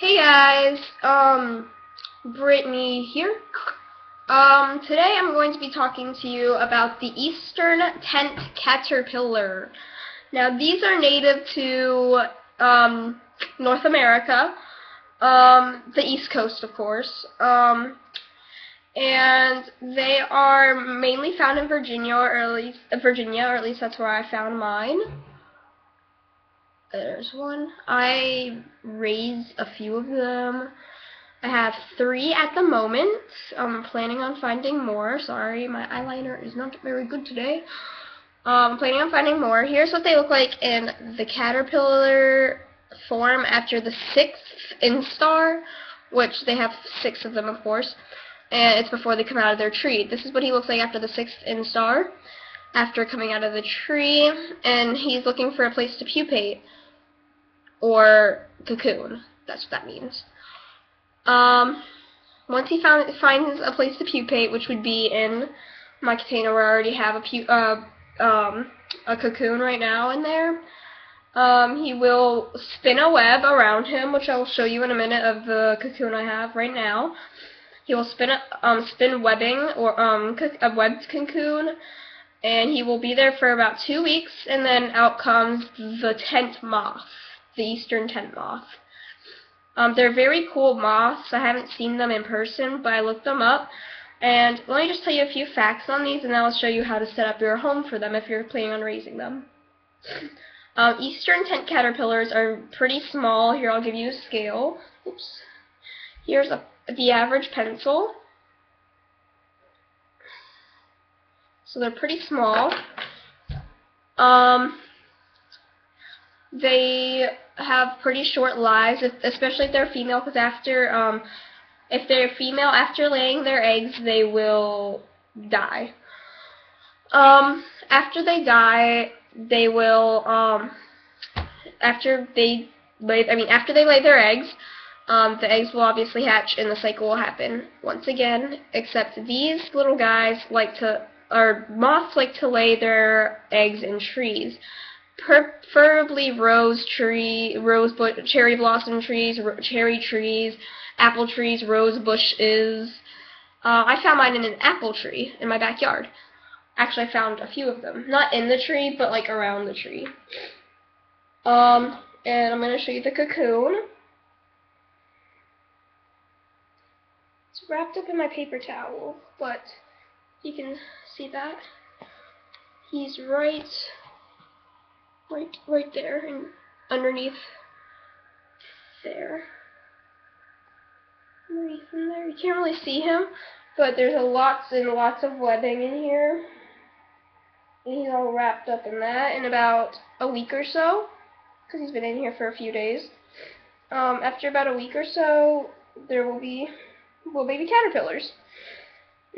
Hey guys, um, Brittany here. Um, today I'm going to be talking to you about the eastern tent caterpillar. Now these are native to um, North America, um, the east coast of course, um, and they are mainly found in Virginia or at least Virginia, or at least that's where I found mine. There's one. I raised a few of them. I have three at the moment. I'm planning on finding more. Sorry, my eyeliner is not very good today. Um, I'm planning on finding more. Here's what they look like in the caterpillar form after the sixth instar, which they have six of them, of course. And it's before they come out of their tree. This is what he looks like after the sixth instar, after coming out of the tree, and he's looking for a place to pupate or cocoon. That's what that means. Um, once he found, finds a place to pupate, which would be in my container where I already have a pu uh, um, a cocoon right now in there, um, he will spin a web around him, which I will show you in a minute of the cocoon I have right now. He will spin a, um, spin webbing or um, a webbed cocoon, and he will be there for about two weeks, and then out comes the tent moth the eastern tent moth. Um, they're very cool moths. I haven't seen them in person, but I looked them up. And let me just tell you a few facts on these, and then I'll show you how to set up your home for them if you're planning on raising them. Um, eastern tent caterpillars are pretty small. Here, I'll give you a scale. Oops. Here's a, the average pencil. So they're pretty small. Um, they have pretty short lives, especially if they're female, because after, um, if they're female, after laying their eggs, they will die. Um, after they die, they will, um, after they lay, I mean, after they lay their eggs, um, the eggs will obviously hatch and the cycle will happen once again, except these little guys like to, or moths like to lay their eggs in trees preferably rose tree, rose cherry blossom trees, cherry trees, apple trees, rose bushes. Uh, I found mine in an apple tree in my backyard. Actually, I found a few of them. Not in the tree, but like around the tree. Um, and I'm going to show you the cocoon. It's wrapped up in my paper towel, but you can see that. He's right right right there and underneath there. Underneath there. You can't really see him, but there's a lots and lots of webbing in here. And he's all wrapped up in that in about a week or so, because he's been in here for a few days. Um, after about a week or so, there will be well baby caterpillars.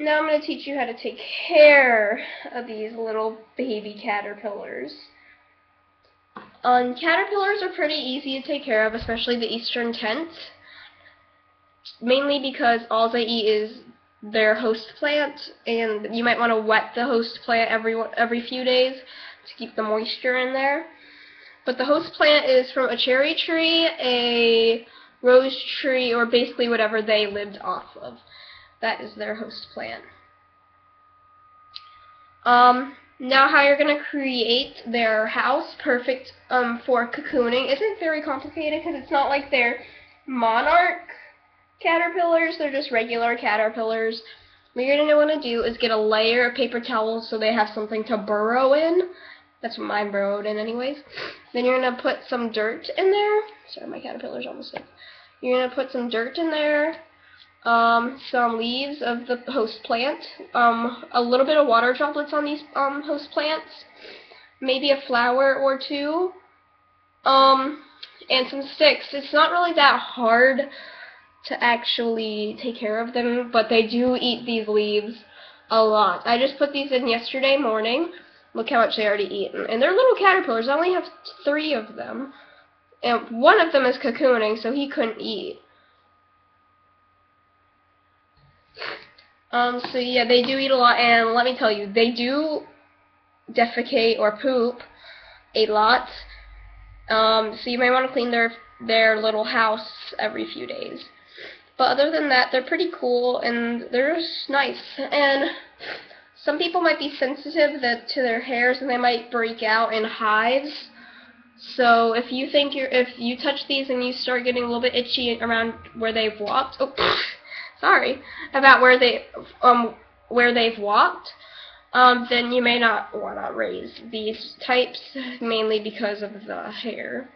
Now I'm going to teach you how to take care of these little baby caterpillars. Um, caterpillars are pretty easy to take care of, especially the eastern tent, Mainly because all they eat is their host plant, and you might want to wet the host plant every every few days to keep the moisture in there. But the host plant is from a cherry tree, a rose tree, or basically whatever they lived off of. That is their host plant. Um, now how you're going to create their house perfect um, for cocooning isn't very complicated because it's not like they're monarch caterpillars, they're just regular caterpillars. What you're going to want to do is get a layer of paper towels so they have something to burrow in. That's what mine burrowed in anyways. Then you're going to put some dirt in there. Sorry, my caterpillar's almost dead. You're going to put some dirt in there um, some leaves of the host plant, um, a little bit of water droplets on these um, host plants, maybe a flower or two, um, and some sticks. It's not really that hard to actually take care of them, but they do eat these leaves a lot. I just put these in yesterday morning. Look how much they already eaten. And they're little caterpillars. I only have three of them. And one of them is cocooning, so he couldn't eat. Um, so yeah, they do eat a lot, and let me tell you, they do defecate or poop a lot. Um, so you may want to clean their their little house every few days. But other than that, they're pretty cool and they're just nice. And some people might be sensitive that, to their hairs and they might break out in hives. So if you think you're, if you touch these and you start getting a little bit itchy around where they've walked, oh, sorry, about where they, um, where they've walked, um, then you may not want to raise these types, mainly because of the hair,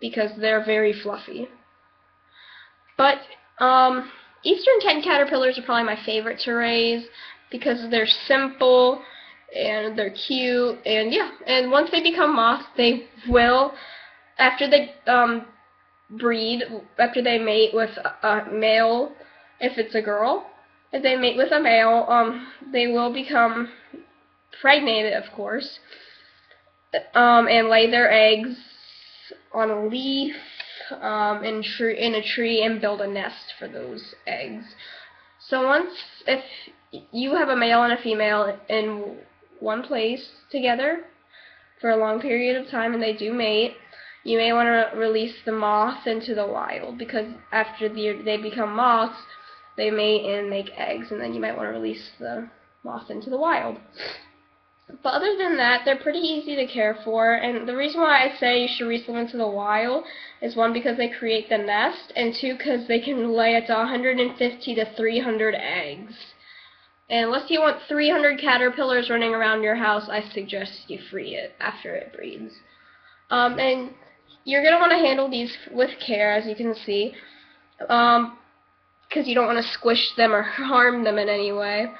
because they're very fluffy. But, um, Eastern tent caterpillars are probably my favorite to raise, because they're simple, and they're cute, and yeah, and once they become moths, they will, after they, um, breed, after they mate with a male, if it's a girl, if they mate with a male, um, they will become pregnant, of course, um, and lay their eggs on a leaf, um, in, in a tree, and build a nest for those eggs. So once, if you have a male and a female in one place together for a long period of time, and they do mate, you may want to release the moth into the wild because after the, they become moths, they mate and make eggs, and then you might want to release the moth into the wild. But other than that, they're pretty easy to care for, and the reason why I say you should release them into the wild is one, because they create the nest, and two, because they can lay up to 150 to 300 eggs. And unless you want 300 caterpillars running around your house, I suggest you free it after it breeds. Um, and you're going to want to handle these with care, as you can see. Um, because you don't want to squish them or harm them in any way.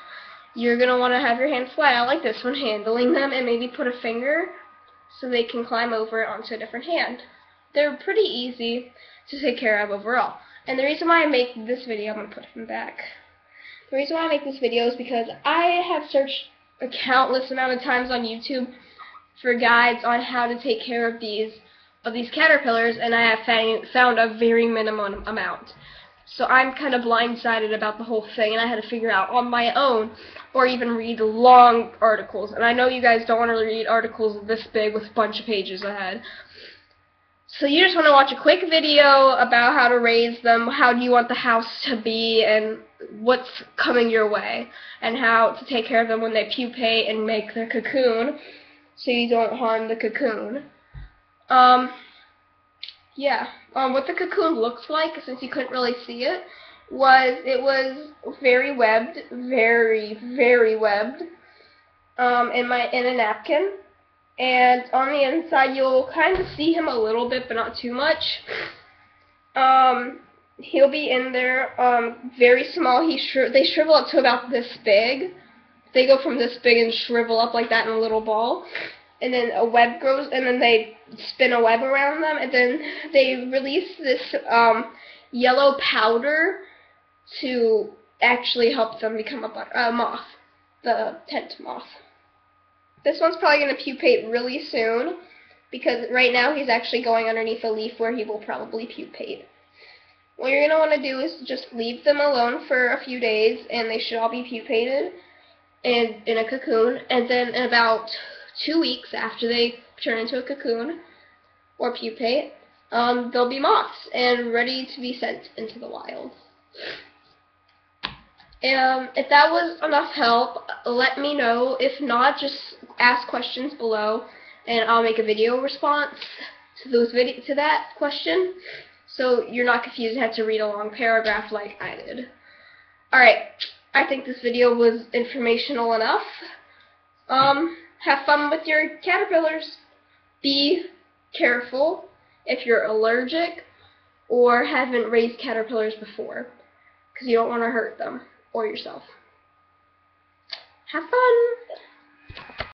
You're going to want to have your hands flat. I like this one, handling them, and maybe put a finger so they can climb over onto a different hand. They're pretty easy to take care of overall. And the reason why I make this video, I'm going to put him back. The reason why I make this video is because I have searched a countless amount of times on YouTube for guides on how to take care of these of these caterpillars, and I have found a very minimum amount. So I'm kind of blindsided about the whole thing, and I had to figure out on my own, or even read long articles. And I know you guys don't want to read articles this big with a bunch of pages ahead. So you just want to watch a quick video about how to raise them, how do you want the house to be, and what's coming your way, and how to take care of them when they pupate and make their cocoon, so you don't harm the cocoon. Um, yeah. Um, what the cocoon looks like, since you couldn't really see it, was it was very webbed, very, very webbed, um, in my in a napkin. And on the inside, you'll kind of see him a little bit, but not too much. Um, he'll be in there, um, very small. He shri they shrivel up to about this big. They go from this big and shrivel up like that in a little ball and then a web grows, and then they spin a web around them, and then they release this um, yellow powder to actually help them become a, moth, the tent moth. This one's probably going to pupate really soon, because right now he's actually going underneath a leaf where he will probably pupate. What you're going to want to do is just leave them alone for a few days, and they should all be pupated in, in a cocoon, and then in about two weeks after they turn into a cocoon or pupate, um, they'll be moths and ready to be sent into the wild. Um, if that was enough help, let me know. If not, just ask questions below, and I'll make a video response to those vid to that question, so you're not confused and have to read a long paragraph like I did. Alright, I think this video was informational enough. Um, have fun with your caterpillars. Be careful if you're allergic or haven't raised caterpillars before because you don't want to hurt them or yourself. Have fun!